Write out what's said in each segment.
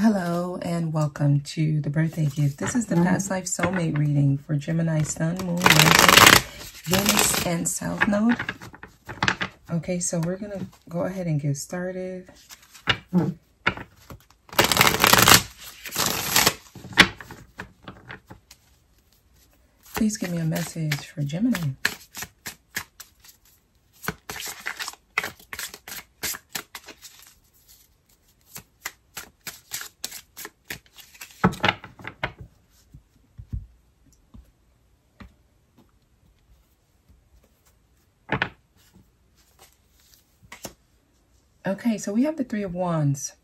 Hello and welcome to the birthday gift. This is the past life soulmate reading for Gemini Sun, Moon, Venus, and South Node. Okay, so we're going to go ahead and get started. Please give me a message for Gemini. Okay, so we have the Three of Wands.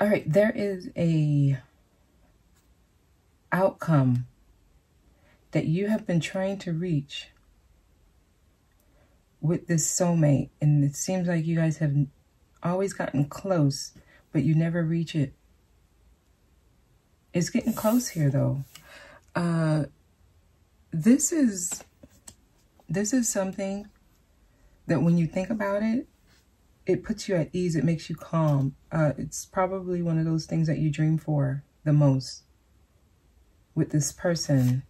All right, there is a outcome that you have been trying to reach with this soulmate. And it seems like you guys have always gotten close, but you never reach it. It's getting close here, though. Uh, this is, this is something that when you think about it, it puts you at ease. It makes you calm. Uh, it's probably one of those things that you dream for the most with this person.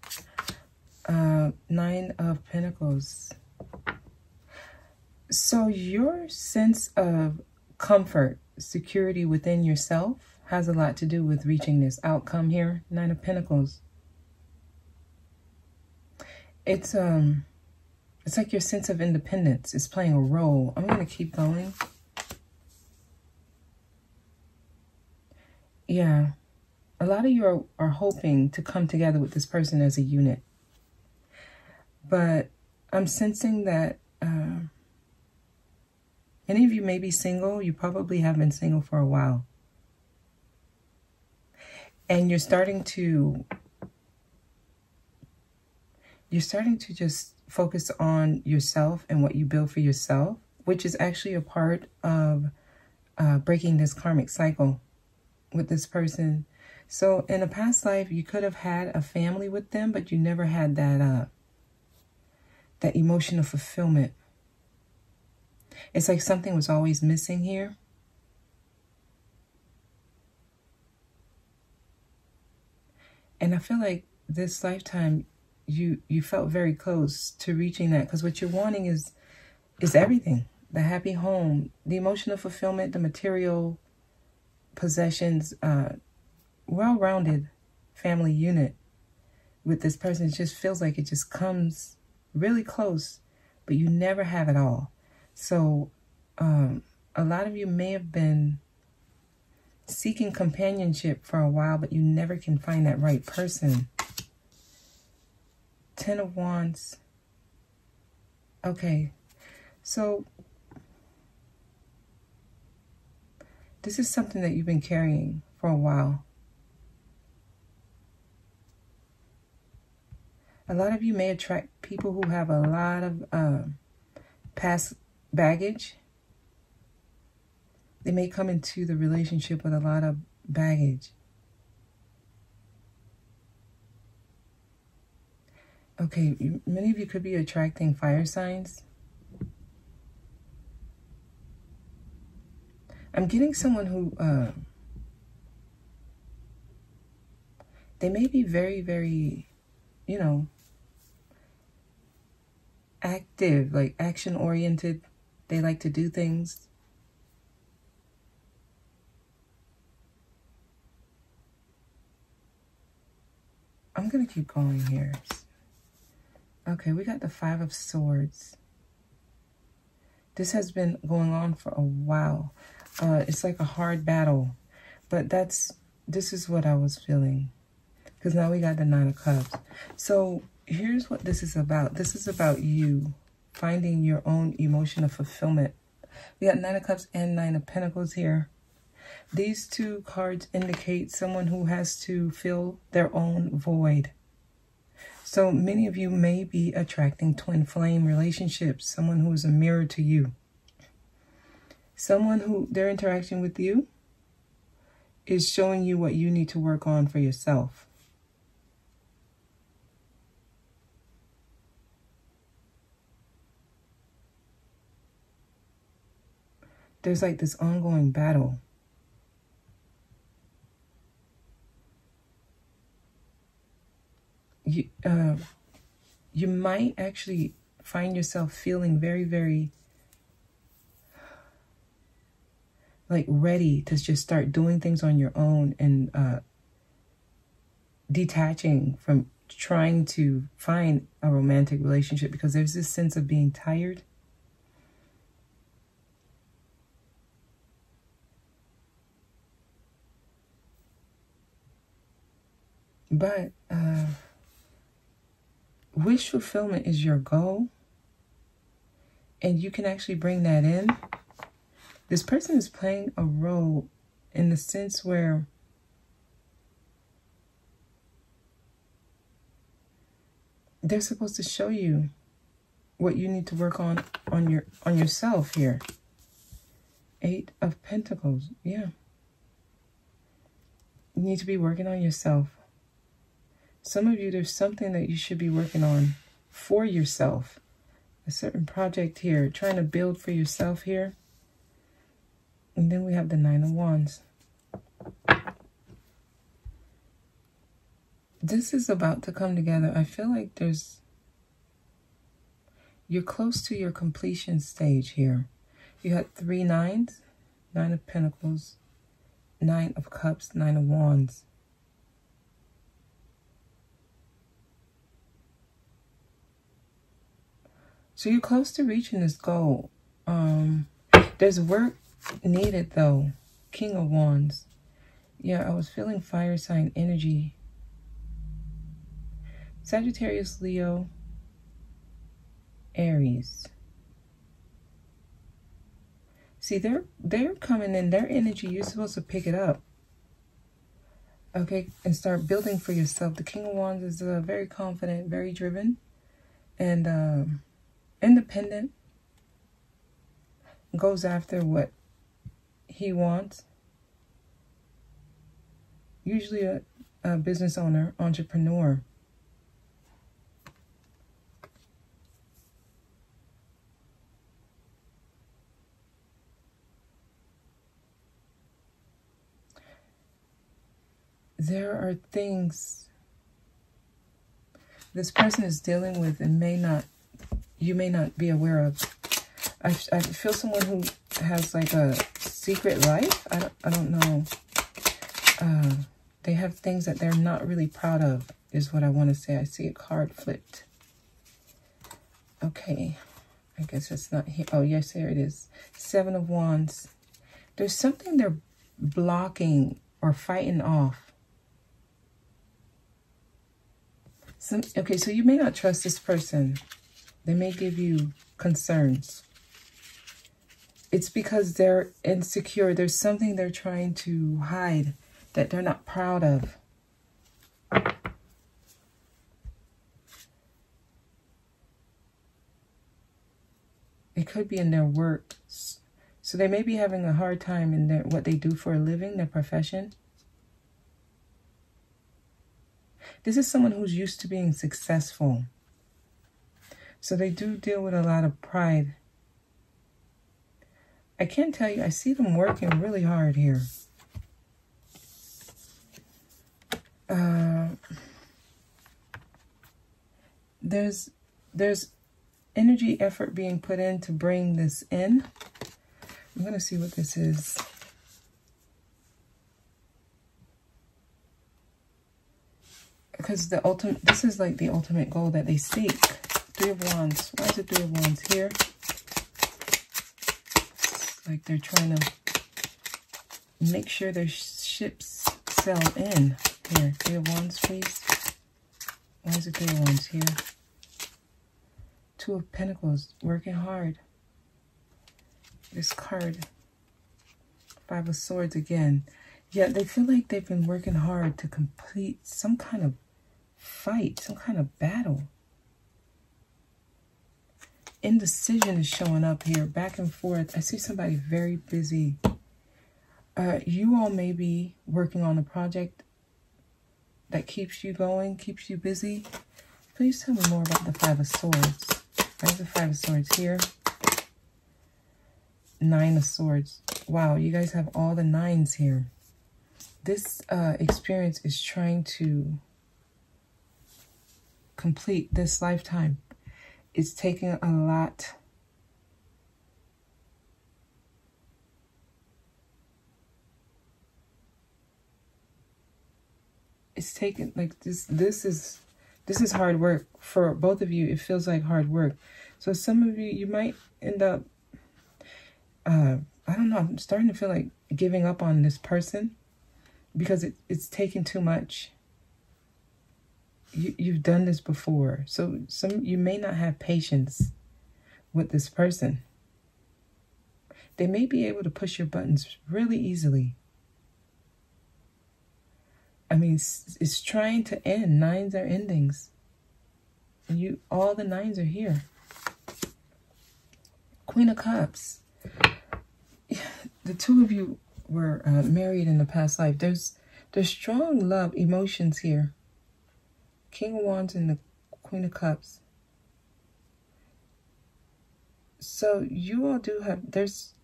Uh, Nine of Pentacles. So your sense of comfort, security within yourself has a lot to do with reaching this outcome here. Nine of Pentacles. It's, um, it's like your sense of independence is playing a role. I'm going to keep going. Yeah. A lot of you are, are hoping to come together with this person as a unit. But I'm sensing that uh, any of you may be single. You probably have been single for a while. And you're starting to you're starting to just focus on yourself and what you build for yourself, which is actually a part of uh, breaking this karmic cycle with this person. So in a past life, you could have had a family with them, but you never had that uh, that emotional fulfillment. It's like something was always missing here. And I feel like this lifetime, you you felt very close to reaching that because what you're wanting is is everything. The happy home the emotional fulfillment the material possessions uh well-rounded family unit with this person it just feels like it just comes really close but you never have it all. So um a lot of you may have been seeking companionship for a while but you never can find that right person Ten of Wands. Okay, so this is something that you've been carrying for a while. A lot of you may attract people who have a lot of uh, past baggage. They may come into the relationship with a lot of baggage. Okay, many of you could be attracting fire signs. I'm getting someone who, uh, they may be very, very, you know, active, like action-oriented. They like to do things. I'm going to keep going here. Okay, we got the Five of Swords. This has been going on for a while. Uh, it's like a hard battle. But that's, this is what I was feeling. Because now we got the Nine of Cups. So here's what this is about. This is about you finding your own emotion of fulfillment. We got Nine of Cups and Nine of Pentacles here. These two cards indicate someone who has to fill their own void. So many of you may be attracting twin flame relationships, someone who is a mirror to you. Someone who their interaction with you is showing you what you need to work on for yourself. There's like this ongoing battle. You, uh, you might actually find yourself feeling very, very like ready to just start doing things on your own and uh, detaching from trying to find a romantic relationship because there's this sense of being tired. But uh, wish fulfillment is your goal, and you can actually bring that in. This person is playing a role in the sense where they're supposed to show you what you need to work on on your on yourself here. Eight of Pentacles. Yeah. You need to be working on yourself. Some of you, there's something that you should be working on for yourself. A certain project here, trying to build for yourself here. And then we have the Nine of Wands. This is about to come together. I feel like there's... You're close to your completion stage here. You had three nines, Nine of Pentacles, Nine of Cups, Nine of Wands. So you're close to reaching this goal. Um, there's work needed though. King of Wands. Yeah, I was feeling fire sign energy. Sagittarius, Leo, Aries. See, they're they're coming in. Their energy, you're supposed to pick it up. Okay, and start building for yourself. The King of Wands is uh, very confident, very driven, and um, independent, goes after what he wants. Usually a, a business owner, entrepreneur. There are things this person is dealing with and may not you may not be aware of. I, I feel someone who has like a secret life. I don't, I don't know. Uh, they have things that they're not really proud of is what I want to say. I see a card flipped. Okay. I guess it's not here. Oh, yes, here it is. Seven of Wands. There's something they're blocking or fighting off. Some, okay, so you may not trust this person. They may give you concerns. It's because they're insecure. There's something they're trying to hide that they're not proud of. It could be in their work. So they may be having a hard time in their, what they do for a living, their profession. This is someone who's used to being successful. So they do deal with a lot of pride. I can't tell you, I see them working really hard here. Uh, there's there's energy effort being put in to bring this in. I'm going to see what this is. Because the ultimate, this is like the ultimate goal that they seek. Three of Wands. Why is it Three of Wands here? Like they're trying to make sure their ships sail in. Here, Three of Wands, please. Why is it Three of Wands here? Two of Pentacles, working hard. This card, Five of Swords again. Yeah, they feel like they've been working hard to complete some kind of fight, some kind of battle indecision is showing up here, back and forth. I see somebody very busy. Uh, you all may be working on a project that keeps you going, keeps you busy. Please tell me more about the Five of Swords. There's the Five of Swords here. Nine of Swords. Wow, you guys have all the nines here. This uh, experience is trying to complete this lifetime. It's taking a lot it's taken like this this is this is hard work. For both of you it feels like hard work. So some of you you might end up uh i don't know i'm starting to feel like giving up on this person because it, it's taking too much you, you've done this before so some you may not have patience with this person they may be able to push your buttons really easily I mean, it's, it's trying to end. Nines are endings. And you, all the nines are here. Queen of Cups. The two of you were uh, married in the past life. There's there's strong love emotions here. King of Wands and the Queen of Cups. So you all do have there's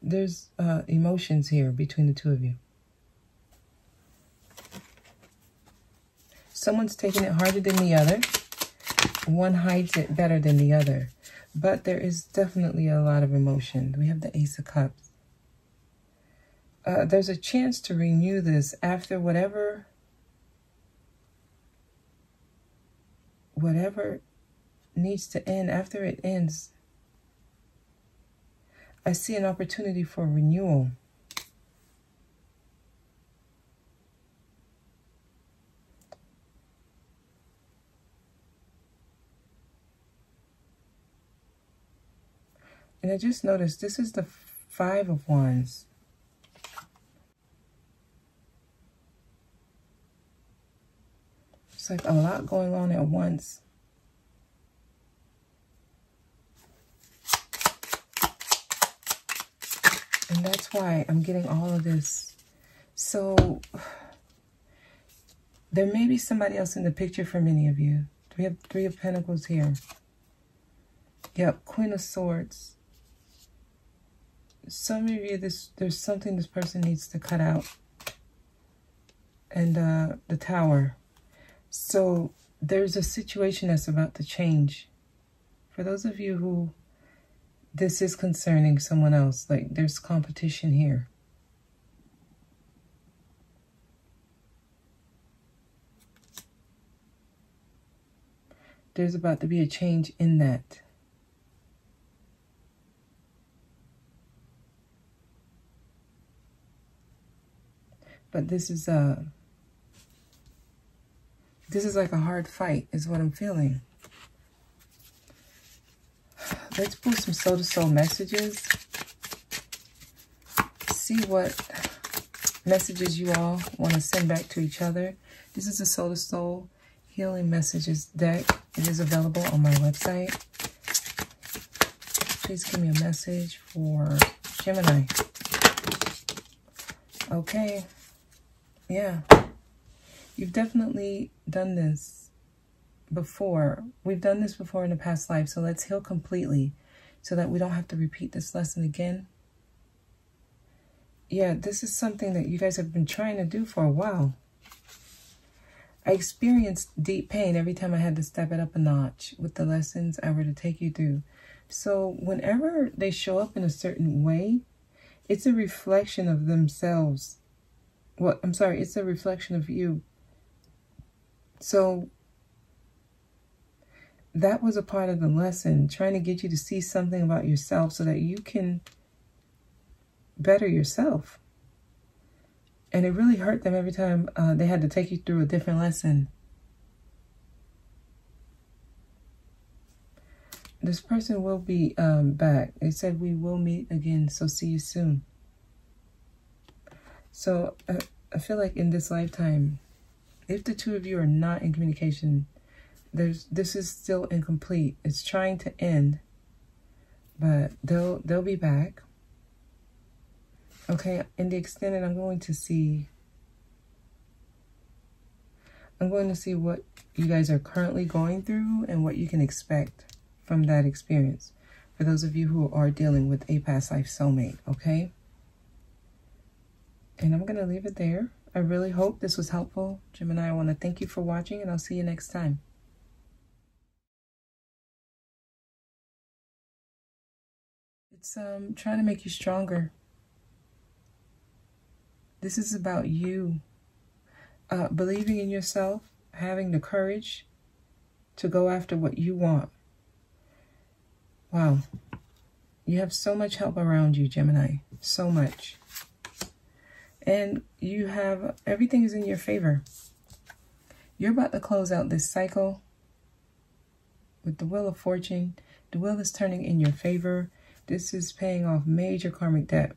there's uh, emotions here between the two of you. Someone's taking it harder than the other. One hides it better than the other. But there is definitely a lot of emotion. We have the Ace of Cups. Uh, there's a chance to renew this after whatever whatever needs to end after it ends i see an opportunity for renewal And I just noticed this is the five of wands. Like a lot going on at once. And that's why I'm getting all of this. So there may be somebody else in the picture for many of you. We have Three of Pentacles here. Yep, Queen of Swords some of you, this there's something this person needs to cut out. And uh, the tower. So there's a situation that's about to change. For those of you who this is concerning someone else, like there's competition here. There's about to be a change in that. But this is a uh, this is like a hard fight is what I'm feeling. Let's pull some soul to soul messages. See what messages you all want to send back to each other. This is a soul to soul healing messages deck. It is available on my website. Please give me a message for Gemini. Okay. Yeah. You've definitely done this before. We've done this before in the past life, so let's heal completely so that we don't have to repeat this lesson again. Yeah, this is something that you guys have been trying to do for a while. I experienced deep pain every time I had to step it up a notch with the lessons I were to take you through. So whenever they show up in a certain way, it's a reflection of themselves well, I'm sorry, it's a reflection of you. So that was a part of the lesson, trying to get you to see something about yourself so that you can better yourself. And it really hurt them every time uh, they had to take you through a different lesson. This person will be um, back. They said we will meet again, so see you soon. So uh, I feel like in this lifetime, if the two of you are not in communication, there's this is still incomplete. It's trying to end, but they'll they'll be back. Okay, in the extended, I'm going to see. I'm going to see what you guys are currently going through and what you can expect from that experience. For those of you who are dealing with a past life soulmate, okay? And I'm going to leave it there. I really hope this was helpful. Gemini. I want to thank you for watching, and I'll see you next time. It's um, trying to make you stronger. This is about you. Uh, believing in yourself, having the courage to go after what you want. Wow. You have so much help around you, Gemini. So much. And you have, everything is in your favor. You're about to close out this cycle with the Wheel of Fortune. The wheel is turning in your favor. This is paying off major karmic debt